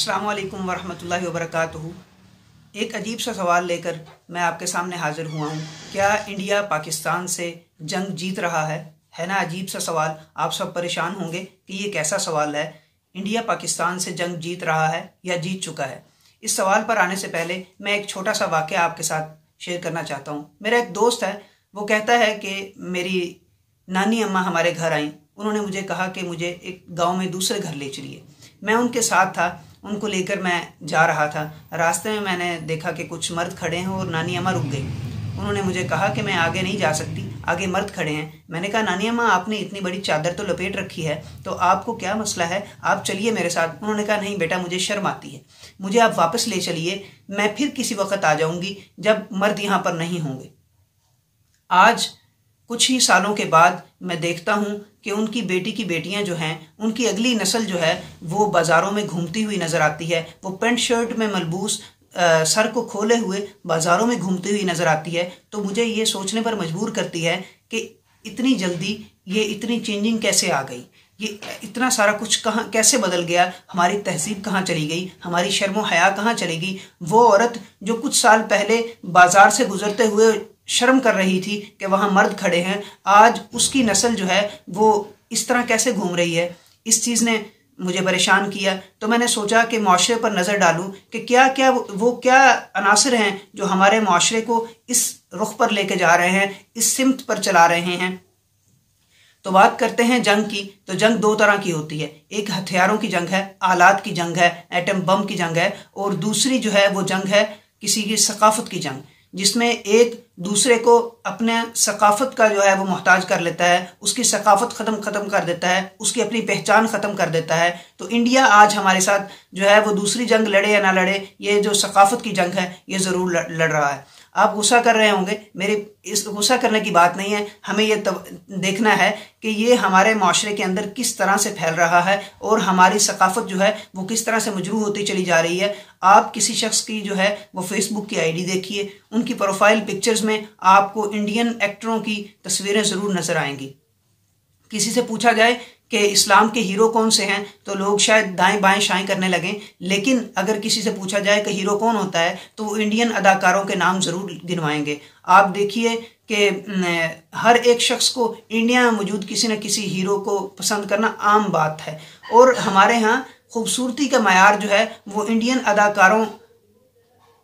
السلام علیکم ورحمۃ اللہ وبرکاتہ۔ ایک عجیب سا سوال لے کر میں آپ کے سامنے حاضر ہوا ہوں۔ کیا انڈیا پاکستان سے جنگ جیت رہا ہے؟ ہے نا عجیب سا سوال۔ آپ سب پریشان ہوں گے کہ یہ کیسا سوال ہے۔ انڈیا پاکستان سے جنگ جیت رہا ہے یا جیت چکا ہے؟ اس سوال پر آنے سے پہلے میں ایک چھوٹا سا واقعہ آپ کے ساتھ شیئر کرنا چاہتا ہوں۔ میرا ایک دوست ہے، وہ کہتا ہے کہ میری نانی اماں ہمارے گھر آئیں۔ انہوں نے مجھے کہا کہ مجھے ایک گاؤں میں دوسرے گھر لے چلیے۔ میں ان کے ساتھ تھا۔ ان کو لے کر میں جا رہا تھا۔ راستے میں میں نے دیکھا کہ کچھ مرد کھڑے ہیں اور نانی اماں رک گئی۔ انہوں نے مجھے کہا کہ میں آگے نہیں جا سکتی، آگے مرد کھڑے ہیں۔ میں نے کہا، نانی اماں، آپ نے اتنی بڑی چادر تو لپیٹ رکھی ہے، تو آپ کو کیا مسئلہ ہے؟ آپ چلیے میرے ساتھ۔ انہوں نے کہا، نہیں بیٹا، مجھے شرم آتی ہے۔ مجھے آپ واپس لے چلیے، میں پھر کسی وقت آ جاؤں گی جب مرد یہاں پر نہیں ہوں گے۔ آج کچھ ہی سالوں کے بعد میں دیکھتا ہوں کہ ان کی بیٹی کی بیٹیاں جو ہیں، ان کی اگلی نسل جو ہے، وہ بازاروں میں گھومتی ہوئی نظر آتی ہے۔ وہ پینٹ شرٹ میں ملبوس سر کو کھولے ہوئے بازاروں میں گھومتی ہوئی نظر آتی ہے۔ تو مجھے یہ سوچنے پر مجبور کرتی ہے کہ اتنی جلدی یہ اتنی چینجنگ کیسے آ گئی؟ یہ اتنا سارا کچھ کہاں، کیسے بدل گیا؟ ہماری تہذیب کہاں چلی گئی؟ ہماری شرم و حیا کہاں چلی گئی وہ عورت جو کچھ سال پہلے بازار سے گزرتے ہوئے شرم کر رہی تھی کہ وہاں مرد کھڑے ہیں۔ آج اس کی نسل جو ہے وہ اس طرح کیسے گھوم رہی ہے؟ اس چیز نے مجھے پریشان کیا۔ تو میں نے سوچا کہ معاشرے پر نظر ڈالوں کہ کیا کیا وہ کیا عناصر ہیں جو ہمارے معاشرے کو اس رخ پر لے کے جا رہے ہیں، اس سمت پر چلا رہے ہیں۔ تو بات کرتے ہیں جنگ کی۔ تو جنگ دو طرح کی ہوتی ہے۔ ایک ہتھیاروں کی جنگ ہے، آلات کی جنگ ہے، ایٹم بم کی جنگ ہے اور دوسری جو ہے وہ جنگ ہے کسی کی ثقافت کی جنگ۔ جس میں ایک دوسرے کو اپنے ثقافت کا جو ہے وہ محتاج کر لیتا ہے، اس کی ثقافت ختم ختم کر دیتا ہے، اس کی اپنی پہچان ختم کر دیتا ہے۔ تو انڈیا آج ہمارے ساتھ جو ہے وہ دوسری جنگ لڑے یا نہ لڑے، یہ جو ثقافت کی جنگ ہے، یہ ضرور لڑ رہا ہے۔ آپ غصہ کر رہے ہوں گے میری اس غصہ کرنے کی بات نہیں ہے، ہمیں یہ دیکھنا ہے کہ یہ ہمارے معاشرے کے اندر کس طرح سے پھیل رہا ہے اور ہماری ثقافت جو ہے وہ کس طرح سے مجروح ہوتی چلی جا رہی ہے۔ آپ کسی شخص کی جو ہے وہ فیس بک کی آئی ڈی دیکھیے، ان کی پروفائل پکچرز میں آپ کو انڈین ایکٹروں کی تصویریں ضرور نظر آئیں گی۔ کسی سے پوچھا جائے کہ اسلام کے ہیرو کون سے ہیں، تو لوگ شاید دائیں بائیں شائیں کرنے لگیں۔ لیکن اگر کسی سے پوچھا جائے کہ ہیرو کون ہوتا ہے، تو وہ انڈین اداکاروں کے نام ضرور گنوائیں گے۔ آپ دیکھیے کہ ہر ایک شخص کو انڈیا میں موجود کسی نہ کسی ہیرو کو پسند کرنا عام بات ہے۔ اور ہمارے ہاں خوبصورتی کا معیار جو ہے، وہ انڈین اداکاروں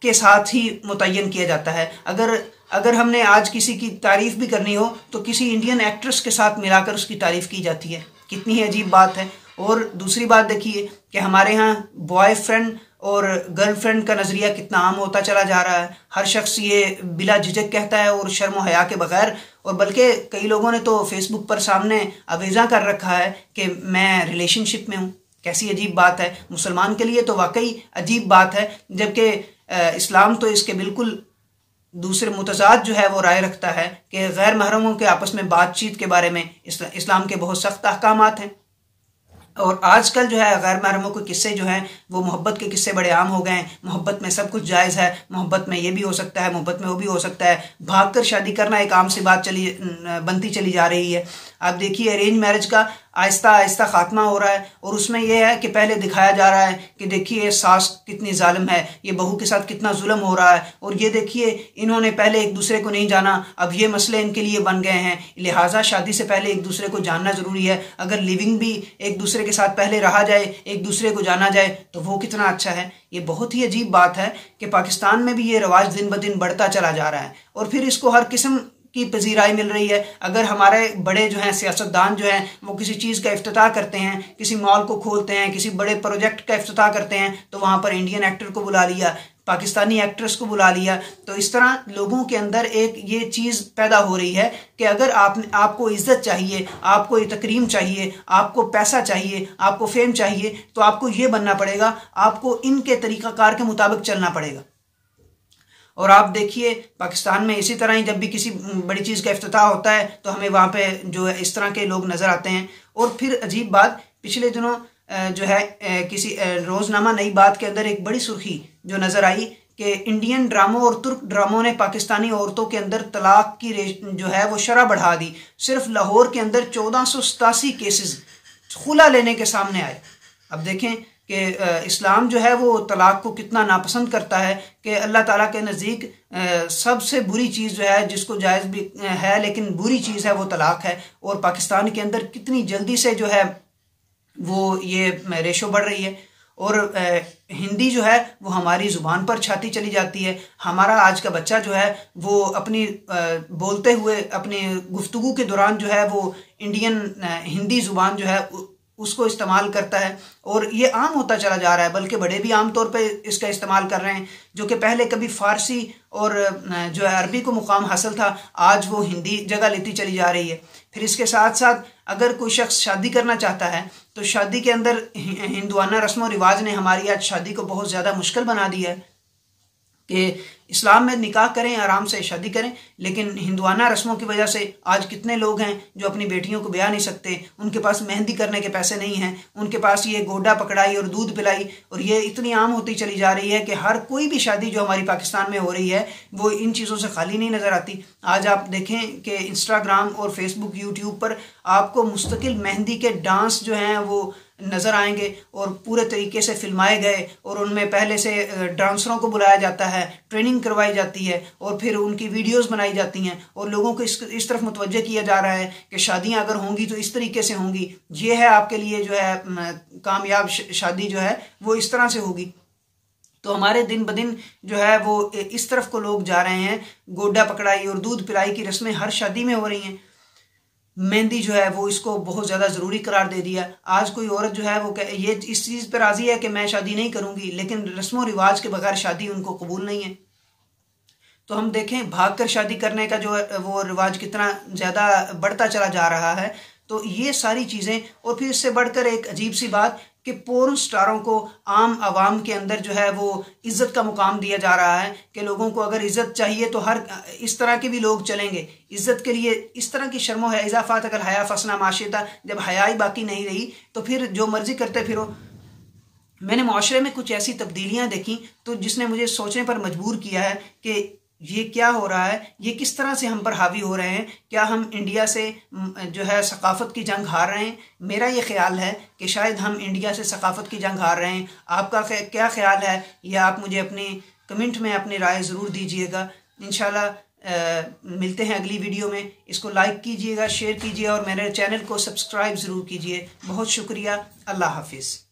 کے ساتھ ہی متعین کیا جاتا ہے۔ اگر اگر ہم نے آج کسی کی تعریف بھی کرنی ہو تو کسی انڈین ایکٹریس کے ساتھ ملا کر اس کی تعریف کی جاتی ہے۔ کتنی ہی عجیب بات ہے۔ اور دوسری بات دیکھیے کہ ہمارے ہاں بوائے فرینڈ اور گرل فرینڈ کا نظریہ کتنا عام ہوتا چلا جا رہا ہے۔ ہر شخص یہ بلا جھجک کہتا ہے اور شرم و حیا کے بغیر۔ اور بلکہ کئی لوگوں نے تو فیس بک پر سامنے اویزاں کر رکھا ہے کہ میں ریلیشن شپ میں ہوں۔ کیسی عجیب بات ہے۔ مسلمان کے لیے تو واقعی عجیب بات ہے۔ جبکہ اسلام تو اس کے بالکل دوسرے متضاد جو ہے وہ رائے رکھتا ہے کہ غیر محرموں کے آپس میں بات چیت کے بارے میں اسلام کے بہت سخت احکامات ہیں۔ اور آج کل جو ہے غیر محرموں کے قصے جو ہیں، وہ محبت کے قصے بڑے عام ہو گئے ہیں۔ محبت میں سب کچھ جائز ہے، محبت میں یہ بھی ہو سکتا ہے، محبت میں وہ بھی ہو سکتا ہے۔ بھاگ کر شادی کرنا ایک عام سی بات چلی، بنتی چلی جا رہی ہے۔ آپ دیکھیے ارینج میرج کا آہستہ آہستہ خاتمہ ہو رہا ہے اور اس میں یہ ہے کہ پہلے دکھایا جا رہا ہے کہ دیکھیے ساس کتنی ظالم ہے، یہ بہو کے ساتھ کتنا ظلم ہو رہا ہے۔ اور یہ دیکھیے انہوں نے پہلے ایک دوسرے کو نہیں جانا، اب یہ مسئلے ان کے لیے بن گئے ہیں۔ لہٰذا شادی سے پہلے ایک دوسرے کو جاننا ضروری ہے۔ اگر لیونگ بھی ایک دوسرے کے ساتھ پہلے رہا جائے، ایک دوسرے کو جانا جائے، تو وہ کتنا اچھا ہے؟ یہ بہت ہی عجیب بات ہے کہ پاکستان میں بھی یہ رواج دن بدن بڑھتا چلا جا رہا ہے۔ اور پھر اس کو ہر قسم کی پذیرائی مل رہی ہے۔ اگر ہمارے بڑے جو ہیں، سیاستدان جو ہیں، وہ کسی چیز کا افتتاح کرتے ہیں، کسی مال کو کھولتے ہیں، کسی بڑے پروجیکٹ کا افتتاح کرتے ہیں، تو وہاں پر انڈین ایکٹر کو بلا لیا، پاکستانی ایکٹرس کو بلا لیا۔ تو اس طرح لوگوں کے اندر ایک یہ چیز پیدا ہو رہی ہے کہ اگر آپ آپ کو عزت چاہیے، آپ کو تکریم چاہیے، آپ کو پیسہ چاہیے، آپ کو فیم چاہیے، تو آپ کو یہ بننا پڑے گا۔ آپ کو ان کے طریقہ کار کے مطابق چلنا پڑے گا۔ اور آپ دیکھیے، پاکستان میں اسی طرح ہی جب بھی کسی بڑی چیز کا افتتاح ہوتا ہے، تو ہمیں وہاں پہ جو ہے اس طرح کے لوگ نظر آتے ہیں۔ اور پھر عجیب بات، پچھلے دنوں جو ہے کسی روز نامہ نئی بات کے اندر ایک بڑی سرخی جو نظر آئی کہ انڈین ڈراموں اور ترک ڈراموں نے پاکستانی عورتوں کے اندر طلاق کی جو ہے، وہ شرح بڑھا دی۔ صرف لاہور کے اندر چودہ سو ستاسی کیسز خلا لینے کے سامنے آئے۔ اب دیکھیں کہ اسلام جو ہے وہ طلاق کو کتنا ناپسند کرتا ہے کہ اللہ تعالیٰ کے نزدیک سب سے بری چیز جو ہے، جس کو جائز بھی ہے لیکن بری چیز ہے، وہ طلاق ہے اور پاکستان کے اندر کتنی جلدی سے جو ہے وہ یہ ریشو بڑھ رہی ہے اور ہندی جو ہے وہ ہماری زبان پر چھاتی چلی جاتی ہے۔ ہمارا آج کا بچہ جو ہے وہ اپنی بولتے ہوئے، اپنی گفتگو کے دوران جو ہے وہ انڈین ہندی زبان جو ہے اس کو استعمال کرتا ہے اور یہ عام ہوتا چلا جا رہا ہے، بلکہ بڑے بھی عام طور پہ اس کا استعمال کر رہے ہیں، جو کہ پہلے کبھی فارسی اور جو ہے عربی کو مقام حاصل تھا، آج وہ ہندی جگہ لیتی چلی جا رہی ہے۔ پھر اس کے ساتھ ساتھ اگر کوئی شخص شادی کرنا چاہتا ہے، تو شادی کے اندر ہندوانہ رسم و رواج نے ہماری آج شادی کو بہت زیادہ مشکل بنا دیا ہے۔ کہ اسلام میں نکاح کریں، آرام سے شادی کریں، لیکن ہندوانہ رسموں کی وجہ سے آج کتنے لوگ ہیں جو اپنی بیٹیوں کو بیاہ نہیں سکتے؟ ان کے پاس مہندی کرنے کے پیسے نہیں ہیں، ان کے پاس یہ گوڈا پکڑائی اور دودھ پلائی، اور یہ اتنی عام ہوتی چلی جا رہی ہے کہ ہر کوئی بھی شادی جو ہماری پاکستان میں ہو رہی ہے، وہ ان چیزوں سے خالی نہیں نظر آتی۔ آج آپ دیکھیں کہ انسٹاگرام اور فیس بک، یوٹیوب پر آپ کو مستقل مہندی کے ڈانس جو ہیں وہ نظر آئیں گے اور پورے طریقے سے فلمائے گئے اور ان میں پہلے سے ڈانسروں کو بلایا جاتا ہے، ٹریننگ کروائی جاتی ہے اور پھر ان کی ویڈیوز بنائی جاتی ہیں اور لوگوں کو اس اس طرف متوجہ کیا جا رہا ہے کہ شادیاں اگر ہوں گی تو اس طریقے سے ہوں گی۔ یہ ہے آپ کے لیے جو ہے کامیاب شادی جو ہے وہ اس طرح سے ہوگی۔ تو ہمارے دن بدن جو ہے وہ، اس طرف کو لوگ جا رہے ہیں، گوڈا پکڑائی اور دودھ پلائی کی رسمیں ہر شادی میں ہو رہی ہیں۔ مہندی جو ہے وہ اس کو بہت زیادہ ضروری قرار دے دیا آج کوئی عورت جو ہے وہ یہ اس چیز پہ راضی ہے کہ میں شادی نہیں کروں گی، لیکن رسم و رواج کے بغیر شادی ان کو قبول نہیں ہے۔ تو ہم دیکھیں، بھاگ کر شادی کرنے کا جو وہ رواج کتنا زیادہ بڑھتا چلا جا رہا ہے۔ تو یہ ساری چیزیں، اور پھر اس سے بڑھ کر ایک عجیب سی بات کہ پورن سٹاروں کو عام عوام کے اندر جو ہے وہ عزت کا مقام دیا جا رہا ہے کہ لوگوں کو اگر عزت چاہیے تو ہر اس طرح کے بھی لوگ چلیں گے۔ عزت کے لیے اس طرح کی شرم و ہے اضافات اگر حیا فسنا معاشیتا جب حیائی باقی نہیں رہی تو پھر جو مرضی کرتے پھرو۔ میں نے معاشرے میں کچھ ایسی تبدیلیاں دیکھیں تو جس نے مجھے سوچنے پر مجبور کیا ہے کہ یہ کیا ہو رہا ہے؟ یہ کس طرح سے ہم پر حاوی ہو رہے ہیں؟ کیا ہم انڈیا سے جو ہے، ثقافت کی جنگ ہار رہے ہیں؟ میرا یہ خیال ہے کہ شاید ہم انڈیا سے ثقافت کی جنگ ہار رہے ہیں۔ آپ کا کیا خیال ہے؟ یہ آپ مجھے اپنی کمنٹ میں اپنی رائے ضرور دیجیے گا۔ انشاءاللہ ملتے ہیں اگلی ویڈیو میں۔ اس کو لائک کیجیے گا، شیئر کیجیے اور میرے چینل کو سبسکرائب ضرور کیجیے بہت شکریہ۔ اللہ حافظ۔